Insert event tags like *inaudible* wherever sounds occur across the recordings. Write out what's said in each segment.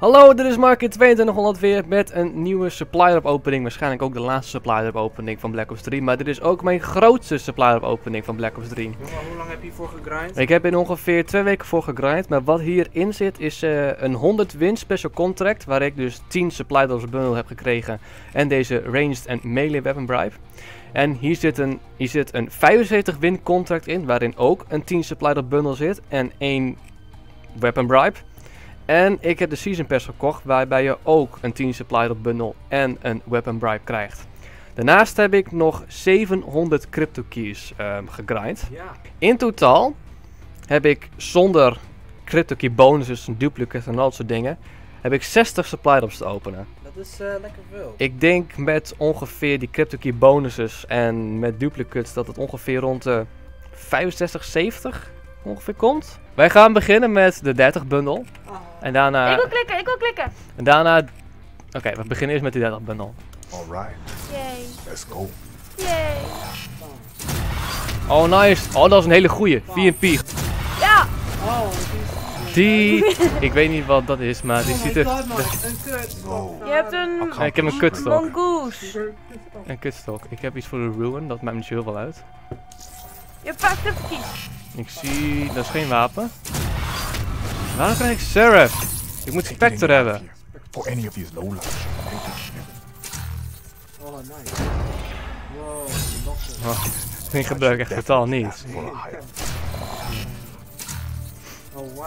Hallo, dit is Mark in 2200 weer met een nieuwe supply drop opening. Waarschijnlijk ook de laatste supply drop opening van Black Ops 3. Maar dit is ook mijn grootste supply drop opening van Black Ops 3. Jongen, hoe lang heb je hiervoor gegrind? Ik heb er ongeveer twee weken voor gegrind. Maar wat hierin zit is eh, een 100 win special contract. Waar ik dus 10 supply drops bundle heb gekregen. En deze ranged en melee weapon bribe. En hier zit een, hier zit een 75 win contract in. Waarin ook een 10 supply drop bundle zit. En één weapon bribe. En ik heb de Season Pass gekocht, waarbij je ook een 10 supply drop bundle en een weapon bribe krijgt. Daarnaast heb ik nog 700 crypto keys ehm gegrind. Ja. In totaal heb ik zonder crypto key bonuses, duplicates en al dat soort dingen, heb ik 60 supply drops te openen. Dat is eh, lekker veel. Ik denk met ongeveer die crypto key bonuses en met duplicates dat het ongeveer rond de 65, 70 ongeveer komt. Wij gaan beginnen met de 30 bundle. Ah. En daarna... Ik wil klikken, ik wil klikken. En daarna... Oké, we beginnen eerst met die 30 bundle. Alright, Yay, let's go. yay. Oh, nice. Oh, dat is een hele goeie. VMP. Ja, Oh. Die... Ik weet niet wat dat is, maar die oh ziet er... god, man. Een kut. Wow. je hebt een Nee, ik heb een kutstok. mongoose. Een kutstok. Ik heb iets voor de ruin, dat maakt me niet zo heel veel uit. Je hebt vijf verkies. Ik zie... Dat is geen wapen. Waarom krijg ik Seraph? Ik moet Spectre hebben. For any of these it. Oh, die gebruik ik echt totaal niet. Oh, wow.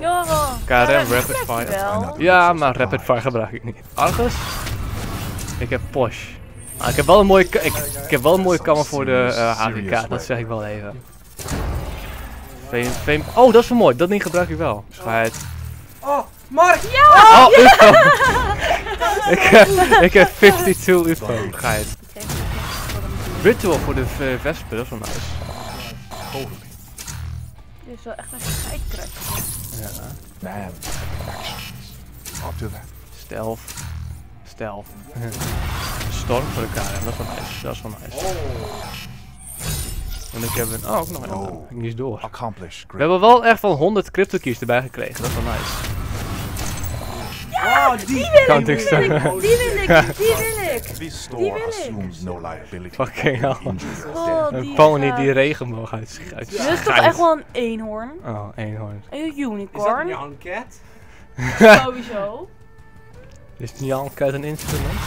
Oh. KRM Rapid Fire. Ja, maar Rapid Fire gebruik ik niet. Argus? Ik heb Posh. Ah, ik heb wel een mooie, ik, ik heb wel een mooie kammer voor de eh, HGK, dat zeg ik wel even. Fame, fame. Oh, dat is wel mooi, dat ding gebruik ik wel. Schijt. Oh, Mark! Oh, UFO! *laughs* ik, heb, ik heb 52 UFO, geit. Ritual voor de v- Vesper, dat is wel nice. Totally. Dit is wel echt een scheidkruis. Ja. Actions. Up to that. Stealth. Stealth. Storm voor de KRM, dat is wel nice. Dat is wel nice. Oh. En ik heb een. Oh, ook nog een. Oh. Ik niet eens door. Accomplish We hebben wel echt van 100 crypto keys erbij gekregen, dat is wel nice. Oh, die! Die wil Kan ik, die niks wil ik, die wil ik, die wil ik. *laughs* This Die store wil ik. assumes no liability. Fucking hell. Oh. Een die pony die regenboog uit, uit Dit is toch echt wel een eenhoorn? Oh, eenhoorn. Een Is dat unicorn? Jan Cat? Sowieso. *laughs* Is Jan uit een instrument?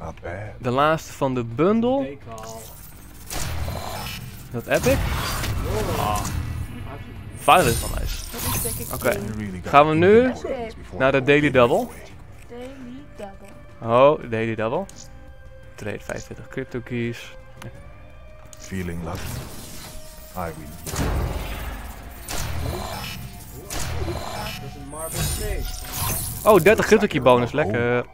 Not bad. De laatste van de bundle. Ik al. Dat epic. Ah. Violet is wel nice. Ik Oké. Gaan we nu naar de Daily Double? Oh, daily double. Trade 25 crypto keys. Feeling lucky. I Snake. Oh, 30 crypto key bonus, lekker.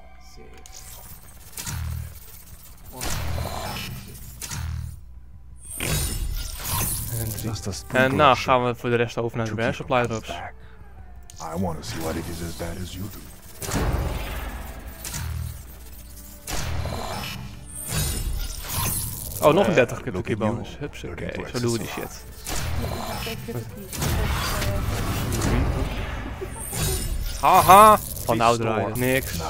En, nou gaan we voor de rest over naar de keep supply drops. I want to see what it is as bad as you do. Oh, nog een 30 Uh, crypto look key at you, bonus. Hups, oké. Zo doen we die shit. Haha! Van nou draaien. Niks.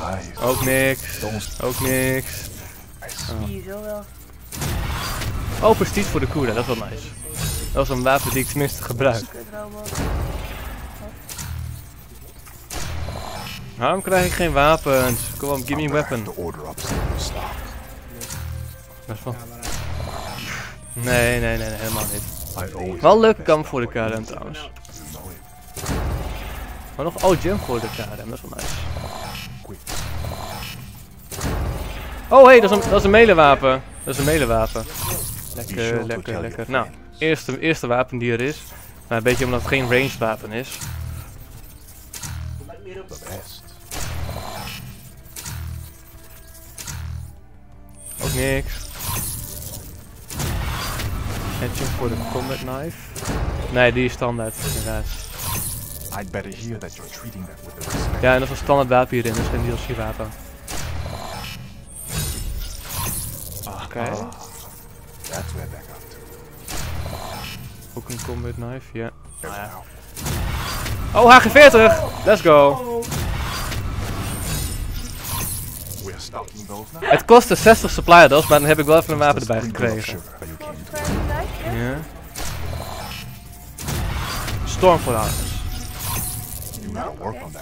Ook niks. Ook niks. wel. Oh, prestige voor de Kura, dat is wel nice. Dat is een wapen die ik tenminste gebruik. Waarom krijg ik geen wapens? Kom op, give me weapon. Nee, nee, nee, nee, helemaal niet. Wel leuk kamp voor de. KRM trouwens. Maar nog, oh, gym voor de KRM, dat is wel nice. Oh, hey, dat is een, dat is een melewapen. Dat is een sure Lekker, lekker, lekker. Nou. Eerste, eerste wapen die er is. Maar een beetje omdat het geen ranged wapen is. Ook niks. Hatching voor de combat knife. Nee, die is standaard, helaas. I'd better hear that you're treating that with respect. Ja, en dat is een standaard wapen hierin, dat is geen DLC wapen. Oké. Ah, that's where that. Ook een combat knife, ja. Ah, now. Oh, HG40! Let's go! Het kostte 60 supply doos, maar dan heb ik wel even een wapen erbij gekregen. Ja.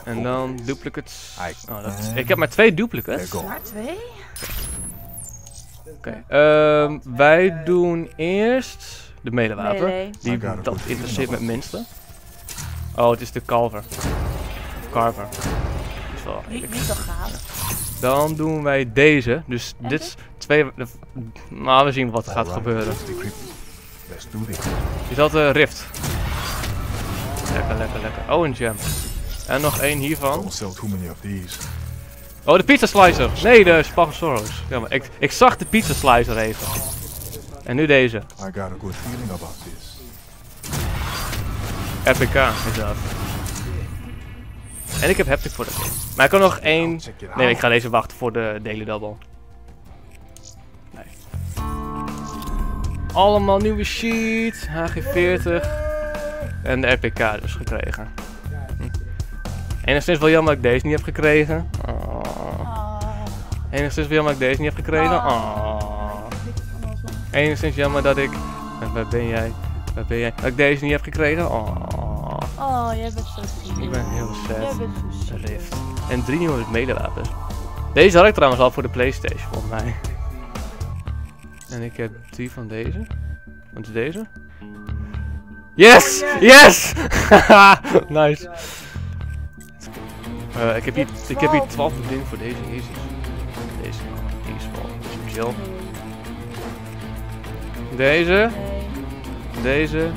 En dan duplicates. Oh, dat is, ik heb maar twee duplicates. Oké. Maar twee? Ehm, wij doen eerst de melee-wapen. Melee. Die, dat interesseert me het minste. Oh, het is de Calver. Carver. Die is wel Niet, redelijk. niet zo gaaf. Dan doen wij deze. Dus En dit is twee. Nou, we zien wat er gaat gebeuren. Is dat de Rift? Lekker, lekker, lekker. Oh, een gem. En nog één hiervan. Oh, de pizza slicer. Nee, de Spaghetti Ja, maar ik, ik zag de pizza slicer even. En nu deze. I got a good feeling about this. RPK is dat. En ik heb haptic voor de game. Maar ik kan nog één... Nee, ik ga deze wachten voor de daily double. Nee. Allemaal nieuwe sheet. HG40. En de RPK dus gekregen. Hm. Enigszins wel jammer dat ik deze niet heb gekregen. Oh. Ah. Enigszins wel jammer dat ik deze niet heb gekregen. Oh. Oh. Enigszins jammer dat ik... Waar ben jij? Waar ben jij? Dat ik deze niet heb gekregen. Oh. Oh, jij bent zo ziek. Ik ben heel Jij sad. bent. Rift. En drie nieuwe medewapens. Deze had ik trouwens al voor de Playstation, volgens mij. En ik heb drie van deze. Wat is deze? Yes! Yes! *laughs* nice. Eh, ik heb hier, ik heb hier 12 dingen voor deze. Jezus. Deze. Die is wel chill. Deze. Deze.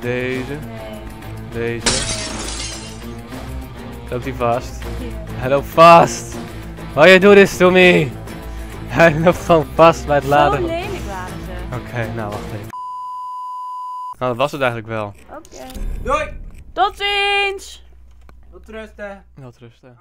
Deze. Deze. Loopt hij vast? Hij loopt vast! Why you do this to me? Hij loopt gewoon vast bij het Zo laden. Oké, lelijk waren ze. nou wacht even. Nou, dat was het eigenlijk wel. Oké. Doei! Tot ziens! Tot rusten. Wel rusten.